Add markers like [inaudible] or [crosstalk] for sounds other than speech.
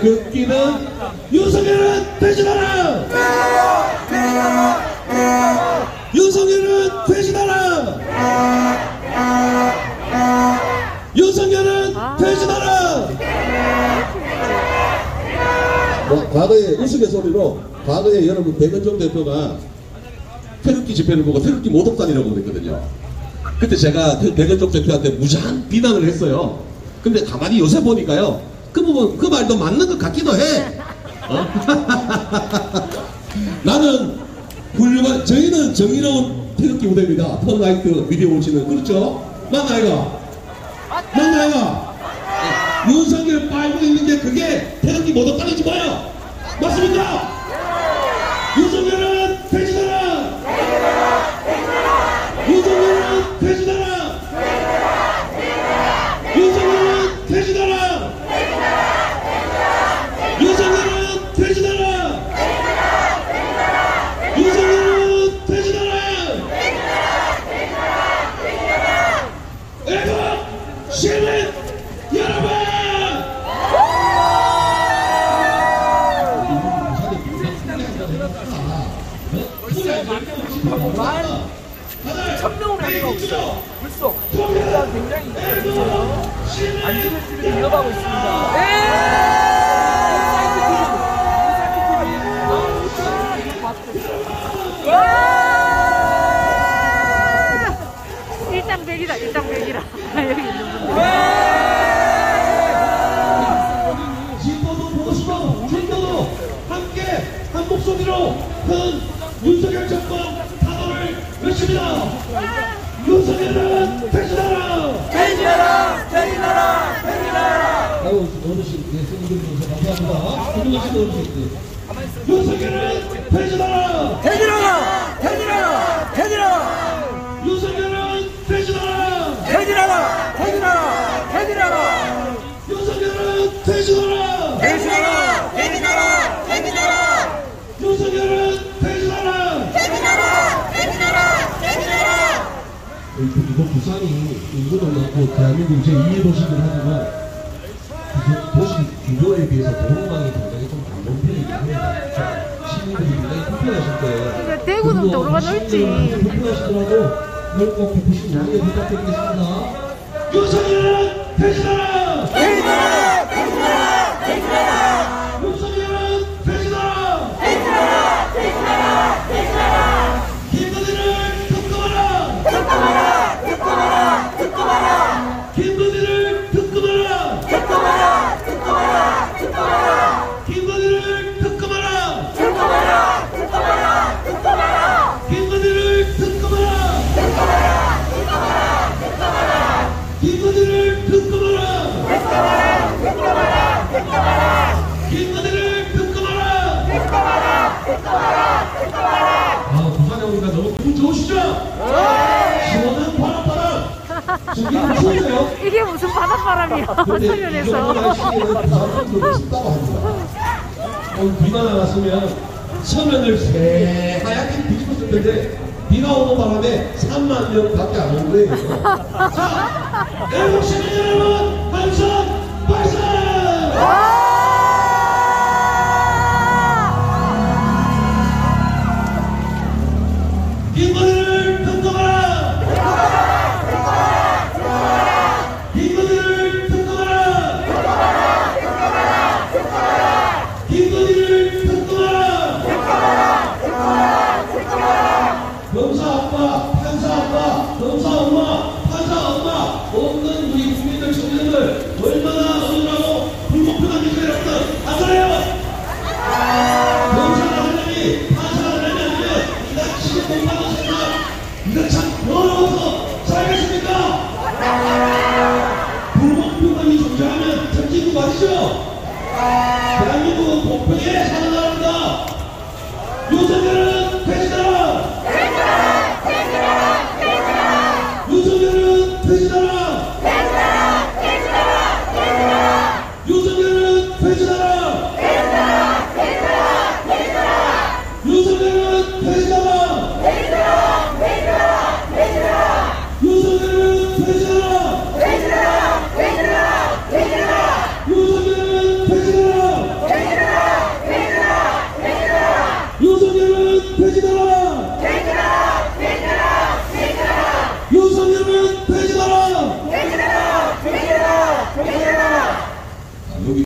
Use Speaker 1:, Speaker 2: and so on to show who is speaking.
Speaker 1: 극기는 윤석열은 퇴진하라! 윤석열은 퇴진하라! 윤석열은 퇴진하라! 뭐, 과거에 우스갯소리로 과거에 여러분 백은종 대표가 태극기 집회를 보고 태극기 모독단이라고 그랬거든요. 그때 제가 그 백은종 대표한테 무지한 비난을 했어요. 근데 가만히 요새 보니까요. 그 부분, 그 말도 맞는 것 같기도 해. 어? [laughs] 나는 훌륭한, 저희는 정의로운 태극기 무대입니다. 턴라이트 미디어 오치는. 그렇죠? 맞나요? 맞나요? 윤석열 빨고 있는 게 그게 태극기 모독단이지 뭐예요? 맞습니까? 윤석열은 퇴진하라! 윤석열은 퇴진하라! 윤석열은 퇴진하라! 윤석열은 퇴진하라! 윤석열은 퇴진하라! 애국 시민 여러분!
Speaker 2: 천명은 아니가 없어요. 불속. 일단 굉장히 있거든요. 안지를 TV를 이어가고 있습니다.
Speaker 3: 일장백이다 일장백이라 여기 있는 분들
Speaker 1: 진보도 보고 싶어 진보도 함께 한 목소리로 큰 윤석열 정권 탄원을 외칩니다 윤석열은 퇴진하라
Speaker 2: 퇴진하라! 퇴진하라! 퇴진하라!
Speaker 1: 아유 어르신 네 선생님들 감사합니다 훌륭하신 어르신 윤석열은 퇴진하라!
Speaker 2: 퇴진하라! 퇴진하라!
Speaker 1: 윤석열은 퇴진하라
Speaker 2: 퇴진하라! 퇴진하라! 퇴진하라!
Speaker 1: 윤석열은 퇴진하라
Speaker 2: 퇴진하라! 퇴진하라! 퇴진하라!
Speaker 1: 윤석열은 퇴진하라 이거 부산이 인구도 많고 대한민국 제2의 도시긴 하지만 그 도시 규모에 비해서 도로망이 굉장히 좀 단본 편이긴 합니다. 시민들이 굉장히 불편하실 거예요.
Speaker 3: 근데 대구는 도로가 넓지.
Speaker 1: 불편하시더라도 넓고 깊으신 양해 부탁드리겠습니다. 윤석열은 퇴진하라!
Speaker 2: 퇴진하라! 퇴진하라! 퇴진하라!
Speaker 1: 윤석열은 퇴진하라! 김건희를 특검하라!
Speaker 2: 특검하라! 특검하라! 특검하라!
Speaker 1: 김건희를 특검하라!
Speaker 2: 특검하라! 특검하라! 특검하라!
Speaker 1: 김건희를 특검하라!
Speaker 2: 특검하라! 특검하라! 특검하라!
Speaker 1: 김건희를 특검하라! 김건희를 특검하라! 김건희를 특검하라! 아, 부산에 오니까 너무 기분 좋으시죠? 시원한 바람바람! 저기 추우세요?
Speaker 3: 이게 무슨 바닷바람이야 서면에서
Speaker 1: 오늘 비가 나왔으면 서면을 새하얗게 뒤집었을 텐데 비가 오는 바람에 3만 명밖에 안 온 거예요. 자, 애국 시민 여러분, 한손 발사! 검사 아빠, 판사 아빠, 검사 엄마, Vision!